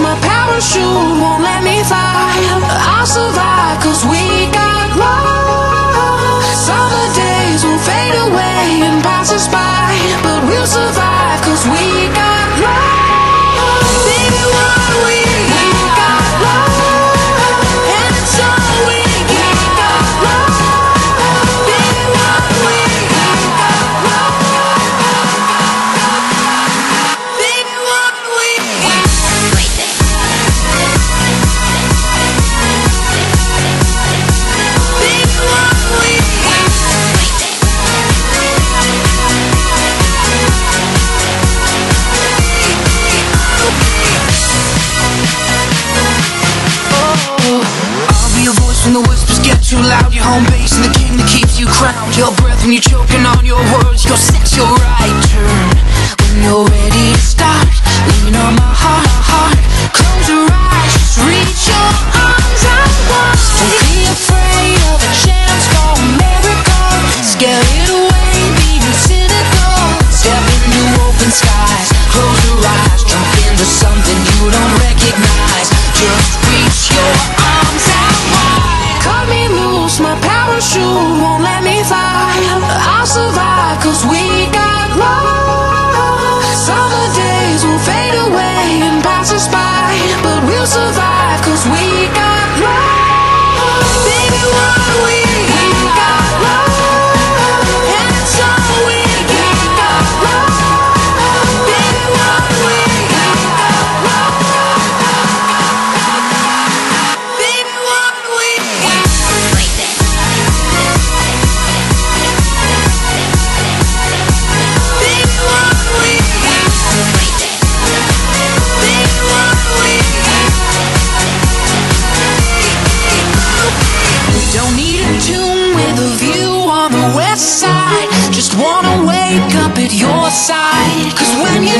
my parachute, won't let me fly. I'll survive. Too loud. Your home base and the king that keeps you crowned. Your breath when you're choking on your words. Your sex, your right turn. When you're ready to start, lean on my heart, heart. Close your eyes, just reach your arms out wide. Don't be afraid of a chance for a miracle. Scare it away, be cynical. Step into open skies, close your eyes, jump into something cause we west side. Just wanna wake up at your side. Cause when you